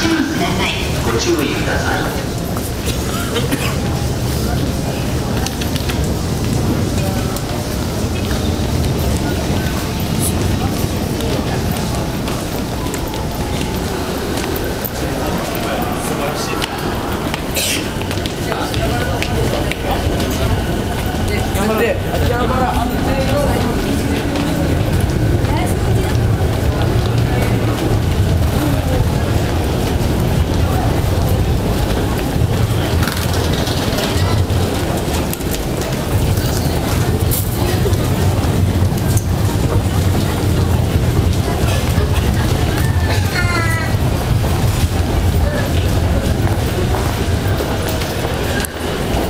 注意くださいご注意ください。